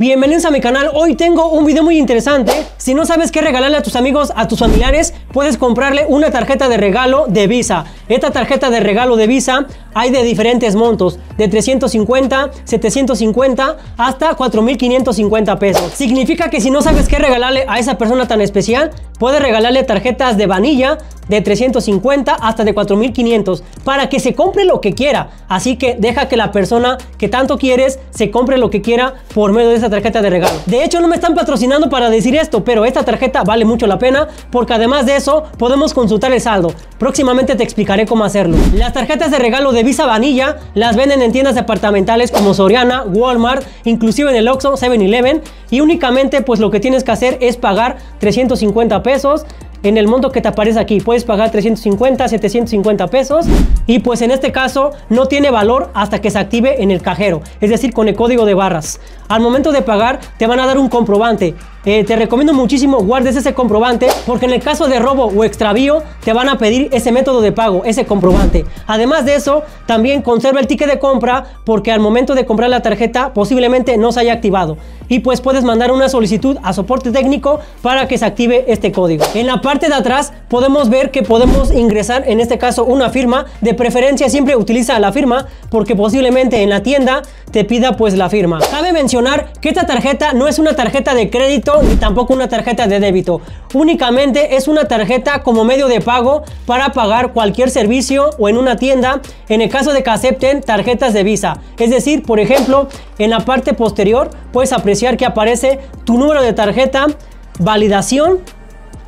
Bienvenidos a mi canal, hoy tengo un video muy interesante. Si no sabes qué regalarle a tus amigos, a tus familiares, puedes comprarle una tarjeta de regalo de Visa. Esta tarjeta de regalo de Visa hay de diferentes montos, de 350, 750 hasta 4550 pesos. Significa que si no sabes qué regalarle a esa persona tan especial, puedes regalarle tarjetas de vanilla de 350 hasta de 4500 para que se compre lo que quiera. Así que deja que la persona que tanto quieres se compre lo que quiera por medio de esa tarjeta de regalo. De hecho, no me están patrocinando para decir esto, pero esta tarjeta vale mucho la pena porque además de eso podemos consultar el saldo. Próximamente te explicaré cómo hacerlo. Las tarjetas de regalo de Visa Vanilla las venden en tiendas departamentales como Soriana, Walmart, inclusive en el Oxxo, 7-Eleven y únicamente pues lo que tienes que hacer es pagar 350 pesos en el monto que te aparece aquí. Puedes pagar 350, 750 pesos y pues en este caso no tiene valor hasta que se active en el cajero, es decir, con el código de barras. Al momento de pagar te van a dar un comprobante. Eh, te recomiendo muchísimo guardes ese comprobante porque en el caso de robo o extravío te van a pedir ese método de pago, ese comprobante. Además de eso, también conserva el ticket de compra porque al momento de comprar la tarjeta posiblemente no se haya activado. Y pues puedes mandar una solicitud a soporte técnico para que se active este código. En la parte de atrás podemos ver que podemos ingresar en este caso una firma. De preferencia siempre utiliza la firma porque posiblemente en la tienda te pida pues la firma. Cabe mencionar que esta tarjeta no es una tarjeta de crédito ni tampoco una tarjeta de débito. Únicamente es una tarjeta como medio de pago para pagar cualquier servicio o en una tienda en el caso de que acepten tarjetas de Visa. Es decir, por ejemplo, en la parte posterior puedes apreciar que aparece tu número de tarjeta, validación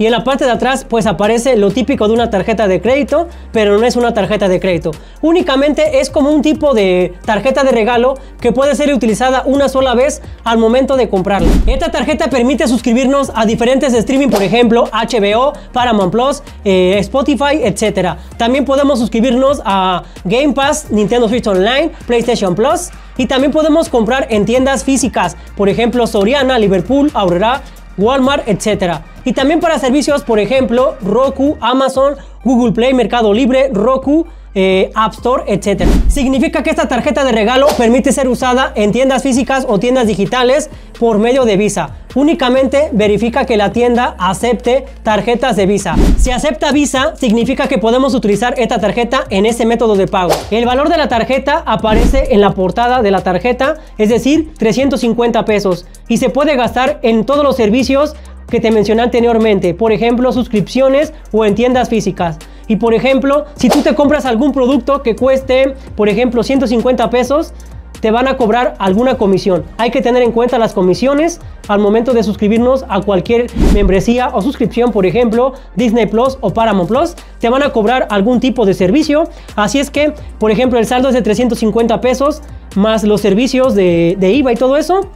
y en la parte de atrás pues aparece lo típico de una tarjeta de crédito, pero no es una tarjeta de crédito. Únicamente es como un tipo de tarjeta de regalo que puede ser utilizada una sola vez al momento de comprarla. Esta tarjeta permite suscribirnos a diferentes streaming, por ejemplo HBO, Paramount Plus, eh, Spotify, etc. También podemos suscribirnos a Game Pass, Nintendo Switch Online, PlayStation Plus y también podemos comprar en tiendas físicas, por ejemplo Soriana, Liverpool, Aurora, Walmart, etc. Y también para servicios, por ejemplo, Roku, Amazon, Google Play, Mercado Libre, Roku, eh, App Store, etc. Significa que esta tarjeta de regalo permite ser usada en tiendas físicas o tiendas digitales por medio de Visa. Únicamente verifica que la tienda acepte tarjetas de Visa. Si acepta Visa, significa que podemos utilizar esta tarjeta en ese método de pago. El valor de la tarjeta aparece en la portada de la tarjeta, es decir, 350 pesos. Y se puede gastar en todos los servicios que te mencioné anteriormente, por ejemplo, suscripciones o en tiendas físicas. Y por ejemplo, si tú te compras algún producto que cueste, por ejemplo, 150 pesos, te van a cobrar alguna comisión. Hay que tener en cuenta las comisiones al momento de suscribirnos a cualquier membresía o suscripción, por ejemplo, Disney Plus o Paramount Plus. Te van a cobrar algún tipo de servicio. Así es que, por ejemplo, el saldo es de 350 pesos más los servicios de, de IVA y todo eso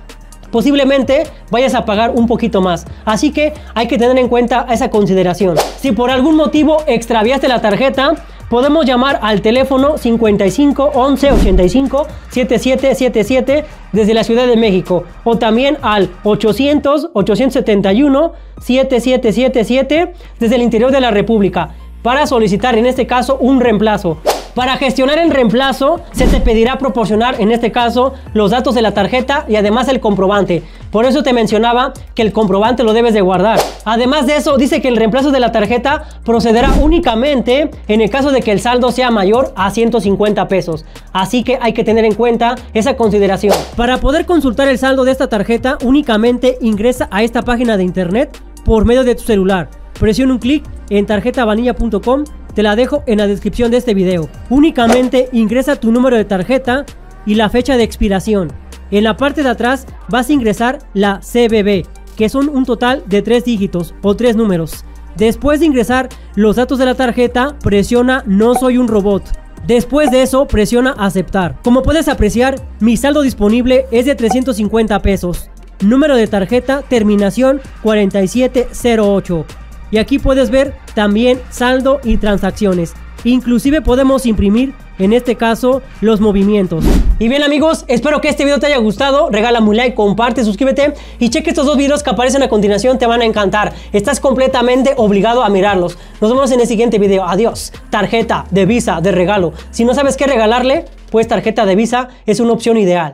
posiblemente vayas a pagar un poquito más. Así que hay que tener en cuenta esa consideración. Si por algún motivo extraviaste la tarjeta, podemos llamar al teléfono 55 11 85 7777 desde la Ciudad de México o también al 800 871 7777 desde el interior de la República para solicitar en este caso un reemplazo. Para gestionar el reemplazo, se te pedirá proporcionar, en este caso, los datos de la tarjeta y además el comprobante. Por eso te mencionaba que el comprobante lo debes de guardar. Además de eso, dice que el reemplazo de la tarjeta procederá únicamente en el caso de que el saldo sea mayor a 150 pesos. Así que hay que tener en cuenta esa consideración. Para poder consultar el saldo de esta tarjeta, únicamente ingresa a esta página de internet por medio de tu celular. Presiona un clic en tarjetavanilla.com te la dejo en la descripción de este video. Únicamente ingresa tu número de tarjeta y la fecha de expiración. En la parte de atrás vas a ingresar la CBB, que son un total de tres dígitos o tres números. Después de ingresar los datos de la tarjeta, presiona No soy un robot. Después de eso, presiona aceptar. Como puedes apreciar, mi saldo disponible es de 350 pesos. Número de tarjeta, terminación 4708. Y aquí puedes ver también saldo y transacciones. Inclusive podemos imprimir, en este caso, los movimientos. Y bien amigos, espero que este video te haya gustado. Regálame un like, comparte, suscríbete y cheque estos dos videos que aparecen a continuación, te van a encantar. Estás completamente obligado a mirarlos. Nos vemos en el siguiente video. Adiós. Tarjeta de Visa de regalo. Si no sabes qué regalarle, pues tarjeta de Visa es una opción ideal.